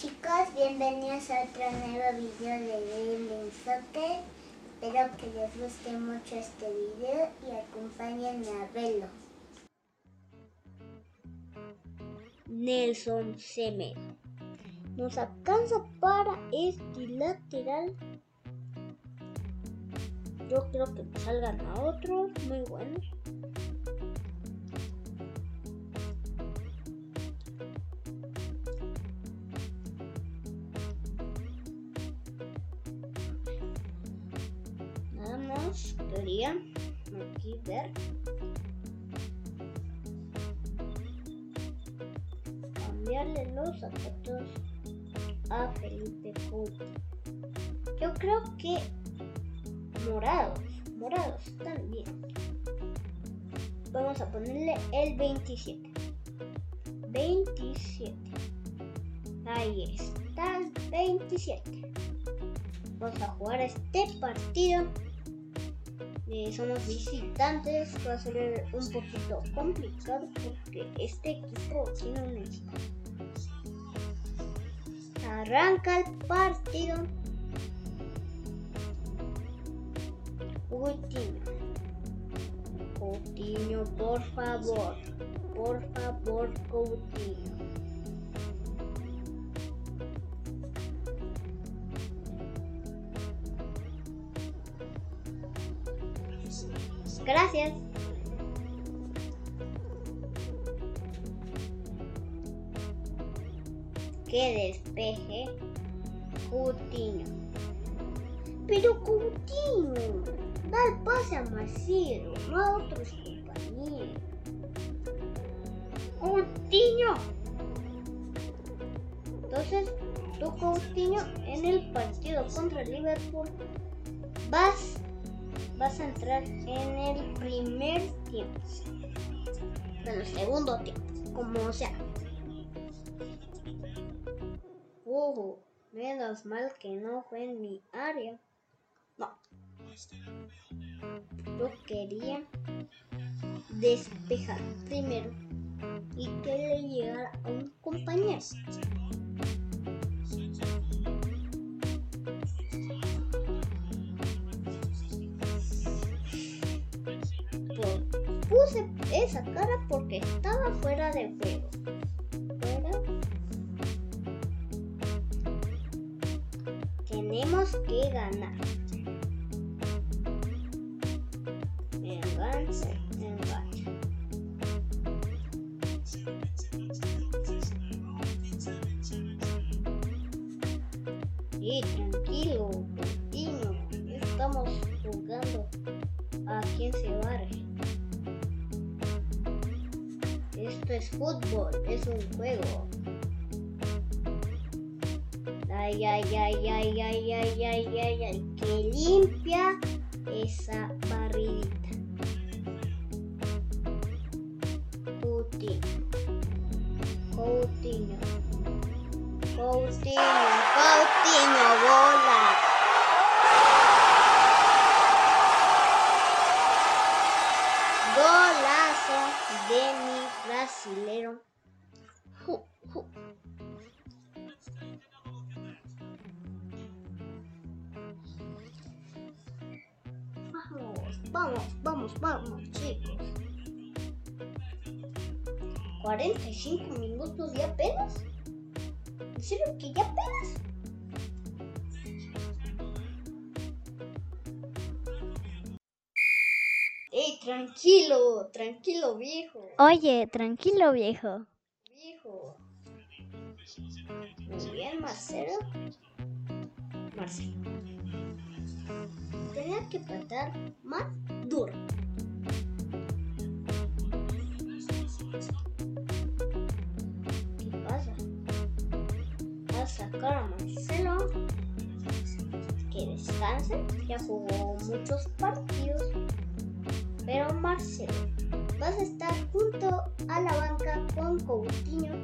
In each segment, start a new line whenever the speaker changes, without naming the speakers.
chicos, bienvenidos a otro nuevo video de Dreaming Soccer. Espero que les guste mucho este video y acompañen a verlo.
Nelson Semedo nos alcanza para este lateral. Yo creo que salgan a otros muy buenos. Quería aquí ver cambiarle los zapatos a Felipe Couto. Yo creo que morados, morados bien. Vamos a ponerle el 27. 27. Ahí está el 27. Vamos a jugar este partido. Eh, somos visitantes, va a ser un poquito complicado porque este equipo tiene un equipo. Arranca el partido. Coutinho. Coutinho, por favor. Por favor, Coutinho. Gracias. Que despeje Coutinho. Pero Coutinho, da el pase a Marcelo, no a otros compañeros. Coutinho. Entonces, tú Coutinho en el partido contra Liverpool vas vas a entrar en el primer tiempo. Bueno, segundo tiempo, como sea. Uh, menos mal que no fue en mi área. No. Yo quería despejar primero y que le llegara a un compañero. Puse esa cara porque estaba fuera de juego. Tenemos que ganar. Enganche, enganche. Y tranquilo, Coutinho. Estamos jugando a quién se barre. Esto es fútbol, es un juego. Ay, ay, ay, ay, ay, ay, ay, ay, ay, que limpia esa barridita. Coutinho. Coutinho. Coutinho. Coutinho, Golazo de mi brasilero. Ju, ju. Vamos, vamos, vamos, vamos, chicos. 45 minutos y apenas. ¿En serio que ya apenas? Tranquilo, tranquilo, viejo.
Oye, tranquilo viejo.
Viejo. Muy bien, Marcelo. Marcelo. Tenía que patar más duro. ¿Qué pasa? Va a sacar a Marcelo. Que descanse. Ya jugó muchos partidos. Pero Marcelo, vas a estar junto a la banca con Coutinho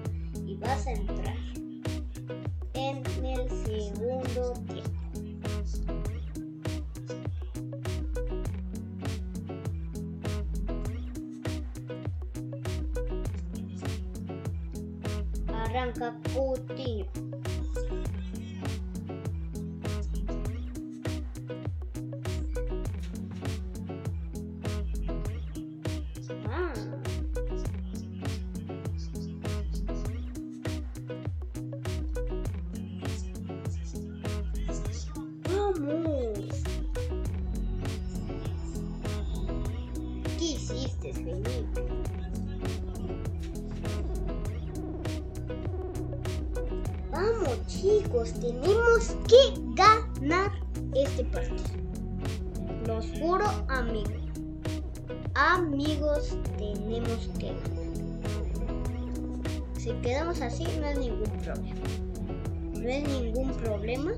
y vas a entrar en el segundo tiempo. Arranca Coutinho. Felipe? Vamos chicos, tenemos que ganar este partido. Los juro amigos. Amigos, tenemos que ganar. Si quedamos así, no es ningún problema. No es ningún problema.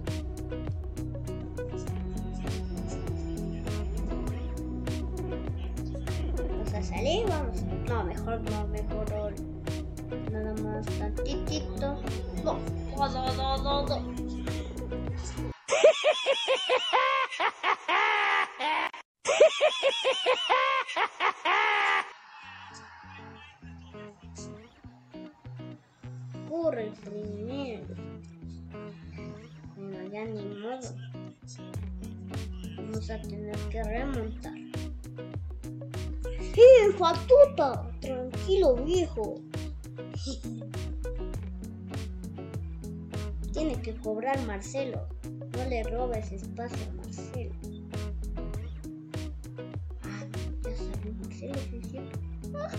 No, mejor no, mejor nada más tantitito. No, no, no, no, no. Corre primero. Bueno, ya ni modo. Vamos a tener que remontar. ¡Eh, Fatuta! Tranquilo, viejo. Tiene que cobrar Marcelo. No le robes espacio a Marcelo. Ah, ya salió Marcelo, ¿sí cierto? Ah.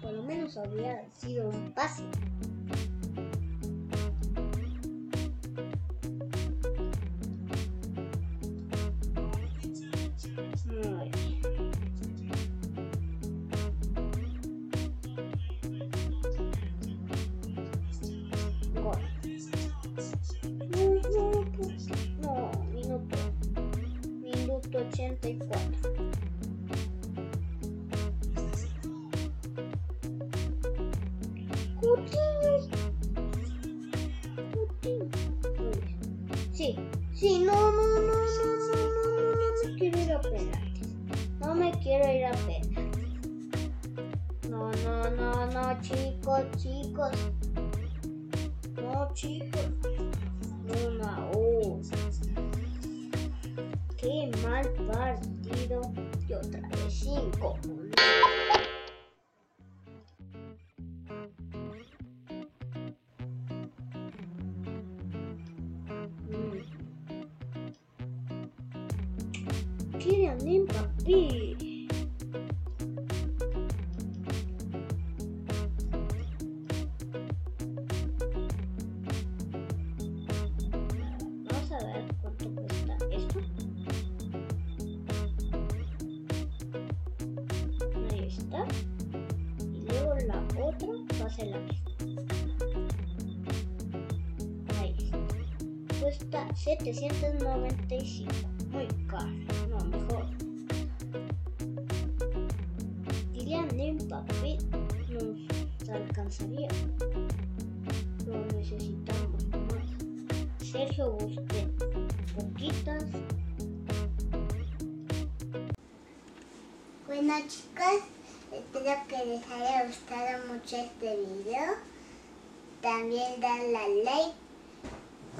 Por lo menos habría sido un pase. 1984. Cutines. Cutines. Sí, sí, no, no, no, no, no, no, no me quiero ir a penales. No me quiero ir a penales. No, no, no, no, chicos, chicos. No, chicos. No, no. Qué mal partido. Y otra vez cinco. Mm. Kylian Mbappé. La misma. Ahí está. Cuesta 795. Muy caro. No, mejor. Kylian Mbappé nos alcanzaría. Lo necesitamos más. Sergio Busquets. Poquitas.
Bueno chicos, espero que les haya gustado mucho este video. También denle a like,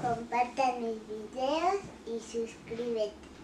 compartan mis videos y suscríbete.